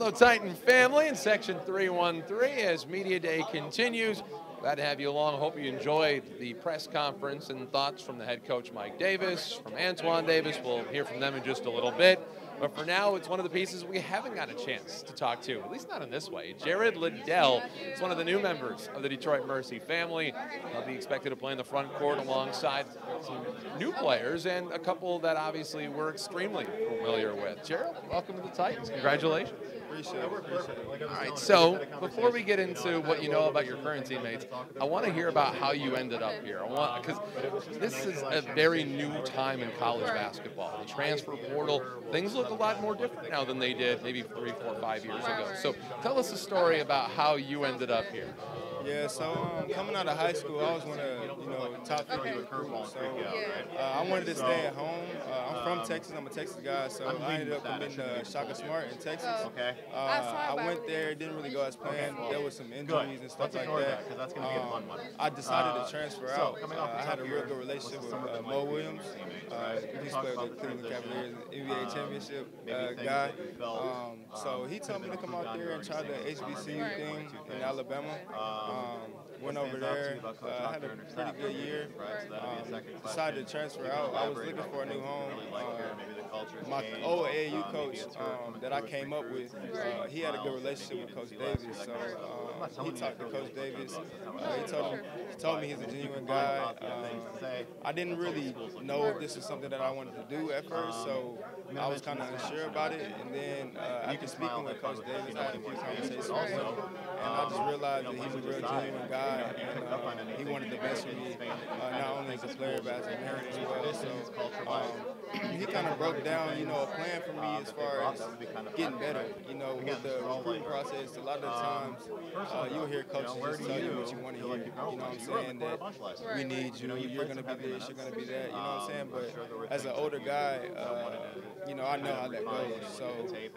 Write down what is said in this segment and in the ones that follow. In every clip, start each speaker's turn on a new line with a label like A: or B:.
A: Hello, Titan family in Section 313 as Media Day continues. Glad to have you along. Hope you enjoyed the press conference and thoughts from the head coach Mike Davis, from Antoine Davis. We'll hear from them in just a little bit. But for now, it's one of the pieces we haven't got a chance to talk to, at least not in this way. Gerald Liddell is one of the new members of the Detroit Mercy family. He'll be expected to play in the front court alongside some new players and a couple that obviously we're extremely familiar with. Jared, welcome to the Titans. Congratulations.
B: Appreciate it. Appreciate it.
A: All right, so before we get into what you know about your current teammates, I want to hear about how you ended up here. I want because this is a very new time in college basketball. The transfer portal, things look a lot more different now than they did maybe three, four, five years ago. So tell us a story about how you ended up here.
B: Yeah, so um, coming out of high school, I was one of you know top 50 recruits. So uh, I wanted to stay at home. Uh, I'm from Texas. I'm a Texas guy, so I ended up committing to Shaka Smart in Texas.
C: Okay.
B: Uh, I went there, didn't really go as planned. There was some injuries and stuff like that.
C: that's going to be a fun
B: Um,
C: one.
B: I decided to transfer out.
C: coming off
B: Uh,
C: the
B: I had
C: top
B: a real good relationship with uh, Mo Williams.
C: that
B: Uh,
C: right?
B: he
C: Talk
B: played with
C: the
B: the Cleveland
C: transition,
B: Cavaliers NBA
C: um,
B: championship uh, guy.
C: felt,
B: Um, so
C: um,
B: he told me to come out
C: on
B: there and try the HBCU thing in. Alabama. Um, went over
C: stands out to
B: there.
C: you about Coach
B: Uh, had a
C: Tucker and his
B: pretty good year.
C: Right, so that'd be a
B: Um, decided to transfer out. I was looking for a new home.
C: Like
B: Uh,
C: maybe the culture's
B: my
C: uh,
B: AAU
C: maybe
B: coach um, that I came up with, uh, he had a good relationship with Coach Davis. So
C: kind of stuff.
B: um, he talked to Coach Davis. Uh, he told him, he told me he's a genuine guy. Um, I didn't really know if this was something that I wanted to do at first, so I was kind of unsure about it. And then uh, after speaking with Coach Davis, I had a few conversations with him, and I just realized that he's a real genuine guy, and uh, he wanted the best for me, uh, as a player but as well. So um, he kind of broke down, you know, a plan for me as far as getting better. You know, with the recruiting process, a lot of the times uh, you'll hear coaches just tell you what you want to hear. You know what I'm saying? That we need you, know, you're going to be this, you're going to be that. You know what I'm saying? But as an older guy, uh, you know, I know how that goes. So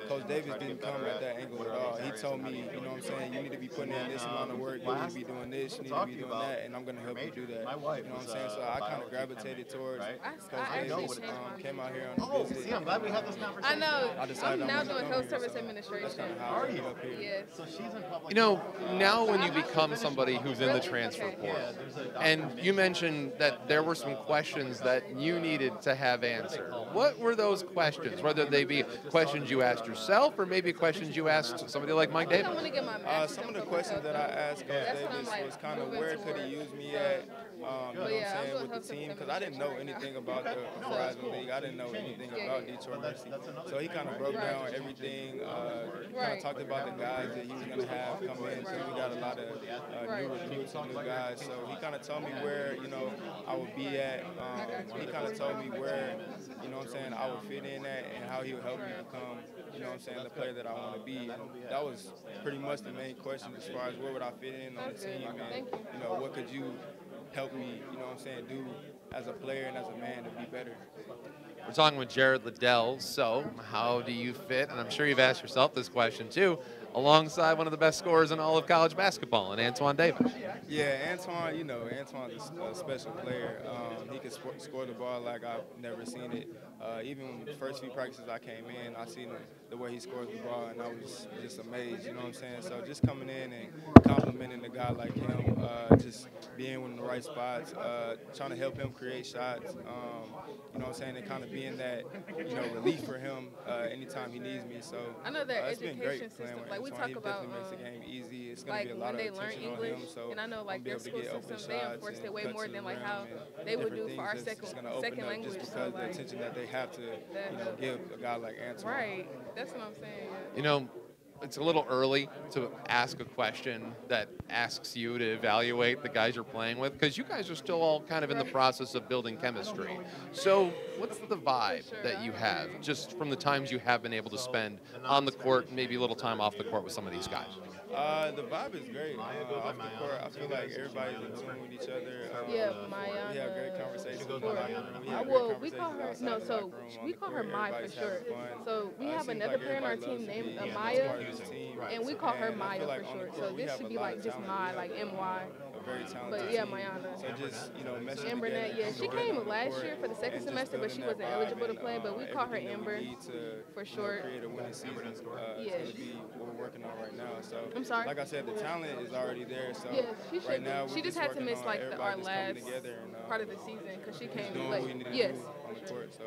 B: Coach Davis didn't come at that angle at all. He told me, you know what I'm saying, you need to be putting in this amount of work, you need to be doing this, you need to be doing that, and I'm going to help you do that. You know what I'm saying? So I kind of gravitated towards Coach
D: I
B: Davis.
D: actually changed
B: Um, came out here on a
C: Oh,
B: visit.
C: see, I'm glad we had this conversation.
D: I know.
B: I decided
D: I'm
B: I'm
D: now doing
B: health
D: host
B: here,
D: service
B: so
D: administration.
B: That's kind of how I ended up here.
D: Yes.
C: So she's in public.
A: You know, now when you become somebody who's in the transfer portal, and you mentioned that there were some questions that you needed to have answered. What were those questions? Whether they be questions you asked yourself or maybe questions you asked somebody like Mike Davis?
D: want to get my
B: Uh, some of the questions that I asked Coach
D: That's what I'm
B: Davis was kind of where could he use me at, um, you know what I'm
D: I'm
B: saying,
D: doing
B: with the team, because I didn't know anything about the Horizon League. I didn't know anything about Detroit Mercy. So he kind of broke down everything, uh, kind of talked about the guys that he was going to have come in, So we got a lot of uh, new recruits and new guys. So he kind of told me where, you know, I would be at. Um, he kind of told me where, you know what I'm saying, I would fit in at and how he would help me become, you know what I'm saying, the player that I want to be. And that was pretty much the main question as far as where would I fit in on the team and,
D: you.
B: you know, what could you help me, you know what I'm saying, do as a player and as a man to be better.
A: We're talking with Gerald Liddell. So, how do you fit? And I'm sure you've asked yourself this question too, alongside one of the best scorers in all of college basketball, and Antoine Davis.
B: Yeah, Antoine, you know, Antoine's a, a special player. Um, he can score the ball like I've never seen it. Uh, even the first few practices I came in, I seen the way he scores the ball, and I was just amazed. You know what I'm saying? So just coming in and complimenting a guy like him, uh, just being in the right spots, uh, trying to help him create shots. Um, you know what I'm saying? And kind of being that, you know, relief for him uh, anytime he needs me. So
D: I know their
B: uh, it's been great
D: education
B: playing
D: system,
B: with
D: like, we talk about,
B: definitely makes the
D: um,
B: game easy. It's gonna
D: like
B: be a
D: when
B: lot
D: they
B: of
D: learn English,
B: him. So
D: and I know like their
B: be able to
D: school system, they enforce it way more than like how they would do for our second
B: just gonna open
D: second language.
B: Just
D: So
B: because the
D: like,
B: attention that they have to, you know, give a guy like Antoine.
D: right, that's what I'm saying. Yeah.
A: You know, it's a little early to ask a question that asks you to evaluate the guys you're playing with because you guys are still all kind of in the process of building chemistry. So, what's the vibe that you have just from the times you have been able to spend on the court, maybe a little time off the court with some of these guys?
B: Uh, the vibe is great. Uh, off the court, I feel like everybody's in tune with each other. Um,
D: Yeah,
B: We
D: well, we call her no. So
B: locker room, on
D: we call her
B: court.
D: Mai for
B: Everybody's
D: short. So we
B: Uh,
D: have another player on our team named
B: be, you know,
D: Amaya.
B: part of this team.
D: And we call her
B: And
D: Maya for
B: on
D: short, so this should be like just
B: talent.
D: my like MY.
B: very talented
D: But yeah,
B: team.
D: Mayana.
B: So just you know, meshing
D: Amber Net, yeah, she came last year for the second semester, but she wasn't eligible to
B: and,
D: play, but
B: uh,
D: we call her
B: everything that we
D: Amber
B: to,
D: for
B: you know,
D: short.
B: create a winning season. Uh,
D: Yeah.
B: Working on right now. So
D: I'm sorry?
B: Like I said, the talent is already there. So
D: Yeah, she should
B: right now,
D: She
B: we're
D: just had to miss like the, our
B: everybody just coming
D: last
B: together and, uh,
D: part of the season because she came
B: doing what we
D: late.
B: to
D: Yes.
B: do on the court. So.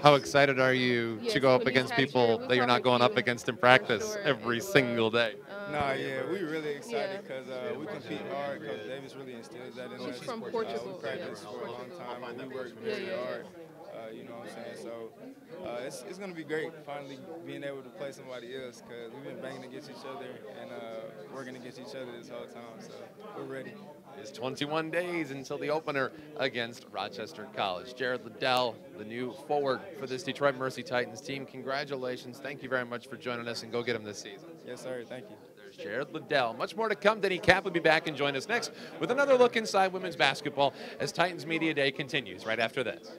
A: How excited are you
D: Yes,
A: to go up against people
D: we
A: that you're not going up against in practice
D: short
A: every
D: as
A: single day?
D: Um,
B: Nah, yeah, we're really excited
D: yeah.
B: because uh, we compete hard. Coach Davis really instills that in us.
D: She's from
B: Uh,
D: Portugal,
B: we practiced
D: yeah,
B: for a long time, and we worked
D: Yeah,
B: very
D: yeah, yeah.
B: hard. You know what I'm saying? So uh, it's, it's going to be great finally being able to play somebody else because we've been banging against each other and uh, working against each other this whole time. So we're ready.
A: It's 21 days until the opener against Rochester College. Gerald Liddell, the new forward for this Detroit Mercy Titans team. Congratulations. Thank you very much for joining us and go get him this season.
B: Yes, sir. Thank you.
A: There's Gerald Liddell. Much more to come. Denny Cap will be back and join us next with another look inside women's basketball as Titans Media Day continues right after this.